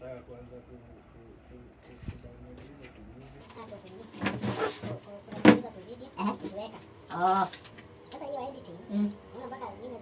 nataka kuanza ku kudownload hizo tu movie. Sasa hiyo editing, unaona mpaka zingine